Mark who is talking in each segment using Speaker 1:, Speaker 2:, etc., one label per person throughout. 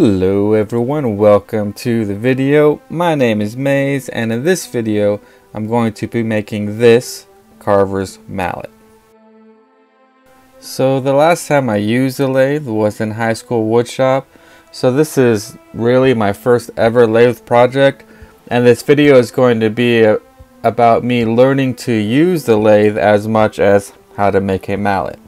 Speaker 1: Hello everyone, welcome to the video. My name is Mays and in this video I'm going to be making this carver's mallet. So the last time I used a lathe was in high school woodshop. So this is really my first ever lathe project and this video is going to be a, about me learning to use the lathe as much as how to make a mallet.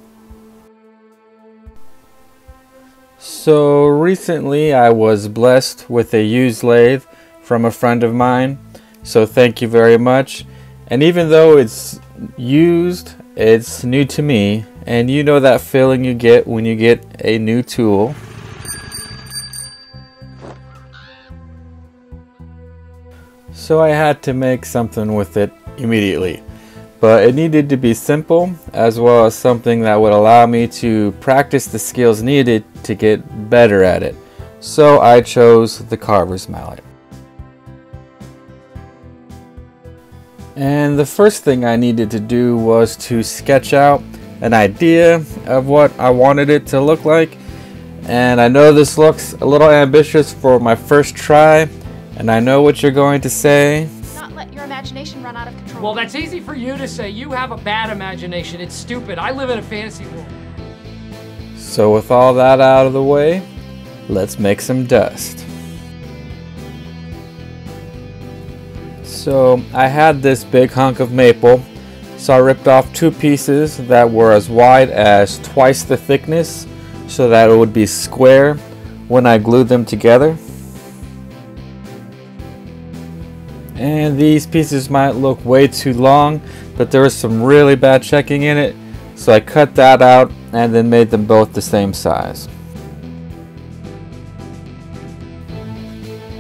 Speaker 1: So recently I was blessed with a used lathe from a friend of mine. So thank you very much. And even though it's used, it's new to me. And you know that feeling you get when you get a new tool. So I had to make something with it immediately but it needed to be simple as well as something that would allow me to practice the skills needed to get better at it. So I chose the carver's mallet. And the first thing I needed to do was to sketch out an idea of what I wanted it to look like. And I know this looks a little ambitious for my first try, and I know what you're going to say
Speaker 2: Well, that's easy for you to say. You have a bad imagination. It's stupid. I live in a fantasy world.
Speaker 1: So with all that out of the way, let's make some dust. So I had this big hunk of maple, so I ripped off two pieces that were as wide as twice the thickness so that it would be square when I glued them together. And these pieces might look way too long but there was some really bad checking in it. So I cut that out and then made them both the same size.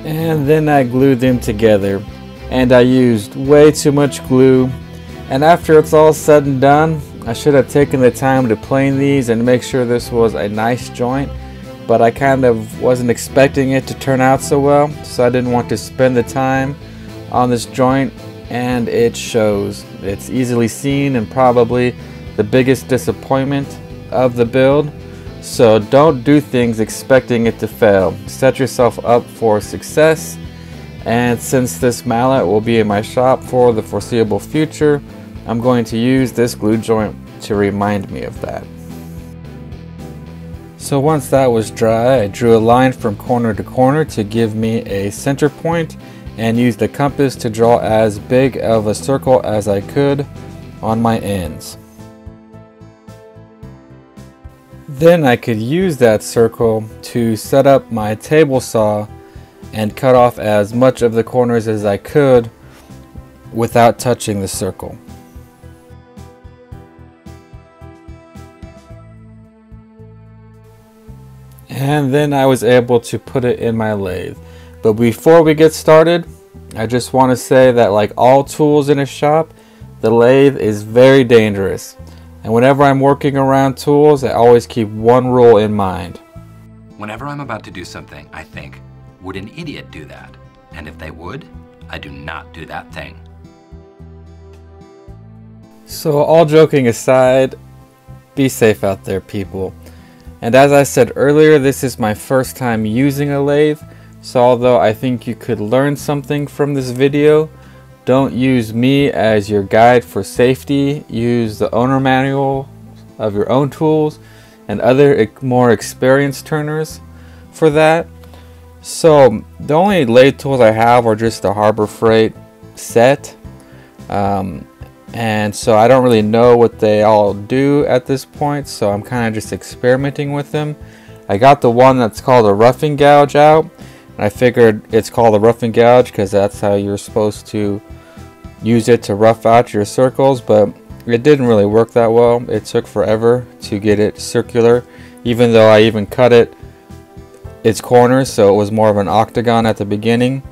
Speaker 1: And then I glued them together. And I used way too much glue. And after it's all said and done I should have taken the time to plane these and make sure this was a nice joint. But I kind of wasn't expecting it to turn out so well so I didn't want to spend the time on this joint and it shows. It's easily seen and probably the biggest disappointment of the build. So don't do things expecting it to fail. Set yourself up for success. And since this mallet will be in my shop for the foreseeable future, I'm going to use this glue joint to remind me of that. So once that was dry, I drew a line from corner to corner to give me a center point and used the compass to draw as big of a circle as I could on my ends. Then I could use that circle to set up my table saw and cut off as much of the corners as I could without touching the circle. And then I was able to put it in my lathe. But before we get started, I just want to say that like all tools in a shop, the lathe is very dangerous. And whenever I'm working around tools, I always keep one rule in mind.
Speaker 3: Whenever I'm about to do something, I think, would an idiot do that? And if they would, I do not do that thing.
Speaker 1: So all joking aside, be safe out there people. And as I said earlier, this is my first time using a lathe, so although I think you could learn something from this video, don't use me as your guide for safety. Use the owner manual of your own tools and other more experienced turners for that. So the only lathe tools I have are just the Harbor Freight set. Um, and so I don't really know what they all do at this point so I'm kind of just experimenting with them. I got the one that's called a roughing gouge out I figured it's called a roughing gouge because that's how you're supposed to use it to rough out your circles, but it didn't really work that well. It took forever to get it circular, even though I even cut it its corners, so it was more of an octagon at the beginning.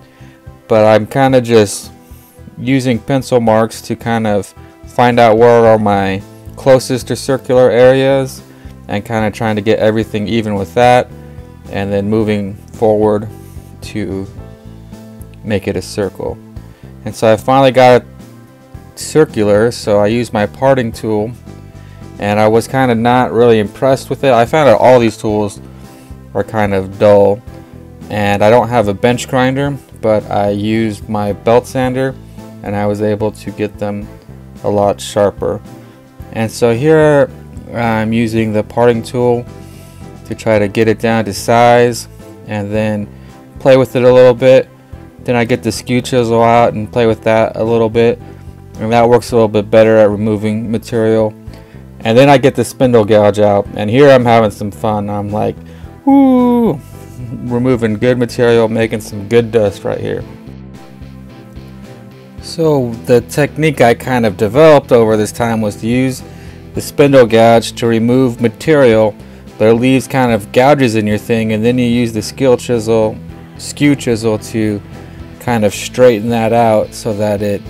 Speaker 1: But I'm kind of just using pencil marks to kind of find out where are my closest to circular areas and kind of trying to get everything even with that and then moving forward to make it a circle. And so I finally got it circular, so I used my parting tool and I was kind of not really impressed with it. I found out all these tools are kind of dull and I don't have a bench grinder but I used my belt sander and I was able to get them a lot sharper and so here I'm using the parting tool to try to get it down to size and then play with it a little bit. Then I get the skew chisel out and play with that a little bit. And that works a little bit better at removing material. And then I get the spindle gouge out. And here I'm having some fun. I'm like woo removing good material making some good dust right here. So the technique I kind of developed over this time was to use the spindle gouge to remove material. But it leaves kind of gouges in your thing and then you use the skill chisel skew chisel to kind of straighten that out so that it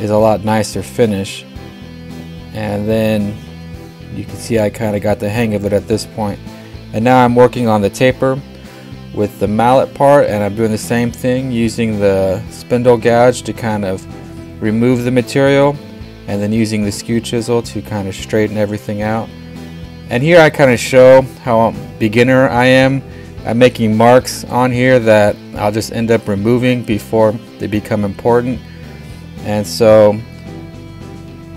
Speaker 1: is a lot nicer finish. And then you can see I kind of got the hang of it at this point. and now I'm working on the taper with the mallet part and I'm doing the same thing using the spindle gouge to kind of remove the material and then using the skew chisel to kind of straighten everything out. And here I kind of show how beginner I am I'm making marks on here that I'll just end up removing before they become important. And so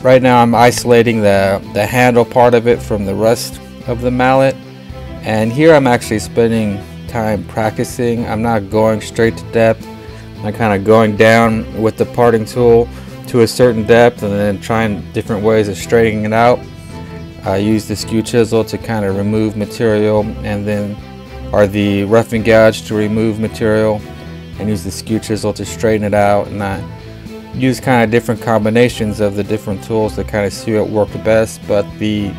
Speaker 1: right now I'm isolating the, the handle part of it from the rest of the mallet. And here I'm actually spending time practicing. I'm not going straight to depth. I'm kind of going down with the parting tool to a certain depth and then trying different ways of straightening it out. I use the skew chisel to kind of remove material and then or the roughing gouge to remove material and use the skew chisel to straighten it out and I use kind of different combinations of the different tools to kind of see what worked best but the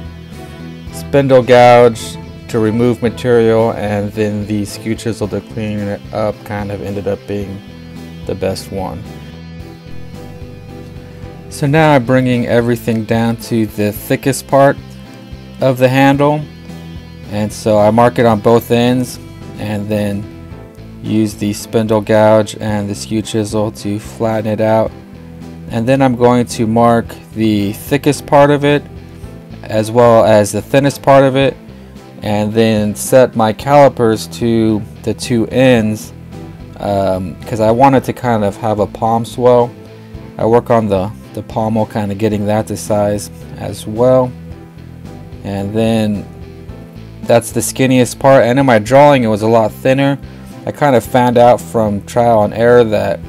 Speaker 1: spindle gouge to remove material and then the skew chisel to clean it up kind of ended up being the best one. So now I'm bringing everything down to the thickest part of the handle and so I mark it on both ends and then use the spindle gouge and the skew chisel to flatten it out. And then I'm going to mark the thickest part of it as well as the thinnest part of it and then set my calipers to the two ends because um, I wanted to kind of have a palm swell. I work on the the pommel kind of getting that to size as well. And then that's the skinniest part and in my drawing it was a lot thinner. I kind of found out from trial and error that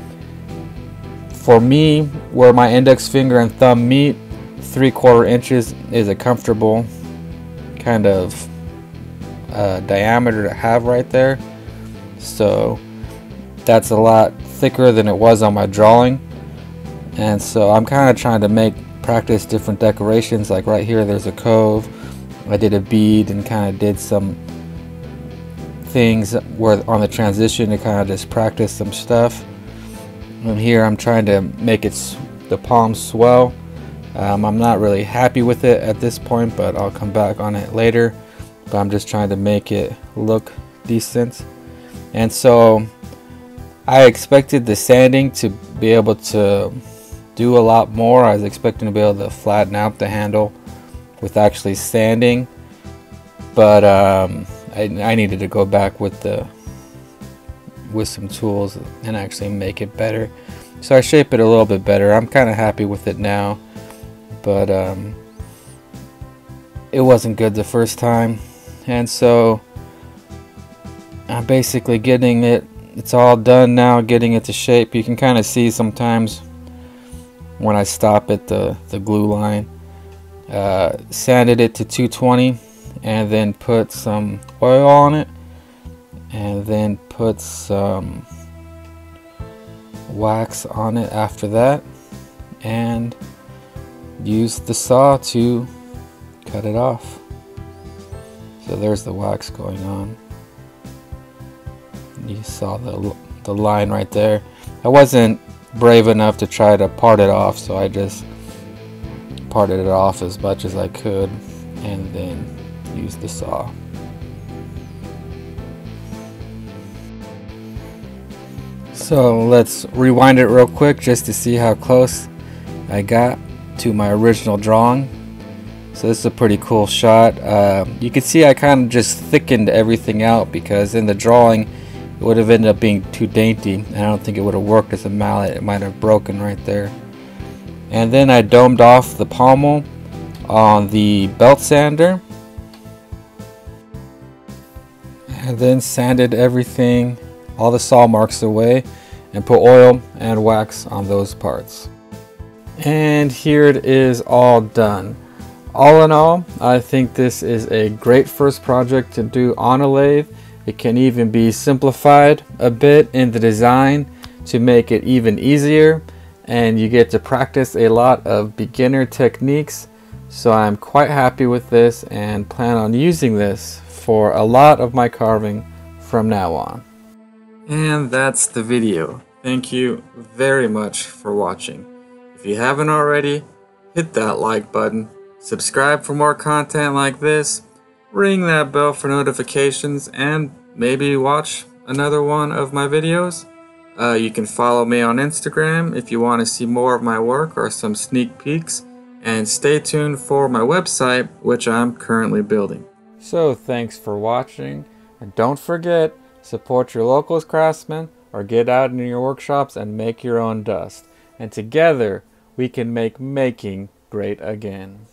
Speaker 1: for me where my index finger and thumb meet three quarter inches is a comfortable kind of uh, diameter to have right there. So that's a lot thicker than it was on my drawing. And so I'm kind of trying to make practice different decorations like right here there's a cove I did a bead and kind of did some things where on the transition to kind of just practice some stuff. And here I'm trying to make it the palm swell. Um, I'm not really happy with it at this point but I'll come back on it later. But I'm just trying to make it look decent. And so I expected the sanding to be able to do a lot more. I was expecting to be able to flatten out the handle with actually sanding but um, I, I needed to go back with the with some tools and actually make it better. So I shape it a little bit better. I'm kinda happy with it now but um, it wasn't good the first time. And so I'm basically getting it it's all done now getting it to shape. You can kind of see sometimes when I stop at the the glue line uh, sanded it to 220 and then put some oil on it and then put some wax on it after that and use the saw to cut it off. So there's the wax going on. You saw the, the line right there. I wasn't brave enough to try to part it off so I just parted it off as much as I could and then used the saw. So let's rewind it real quick just to see how close I got to my original drawing. So this is a pretty cool shot. Uh, you can see I kind of just thickened everything out because in the drawing it would have ended up being too dainty. And I don't think it would have worked as a mallet. It might have broken right there. And then I domed off the pommel on the belt sander. And then sanded everything, all the saw marks away, and put oil and wax on those parts. And here it is all done. All in all, I think this is a great first project to do on a lathe. It can even be simplified a bit in the design to make it even easier and you get to practice a lot of beginner techniques. So I'm quite happy with this and plan on using this for a lot of my carving from now on. And that's the video. Thank you very much for watching. If you haven't already, hit that like button, subscribe for more content like this, ring that bell for notifications, and maybe watch another one of my videos. Uh, you can follow me on Instagram if you want to see more of my work or some sneak peeks. And stay tuned for my website, which I'm currently building. So thanks for watching. And don't forget, support your local craftsmen or get out in your workshops and make your own dust. And together, we can make making great again.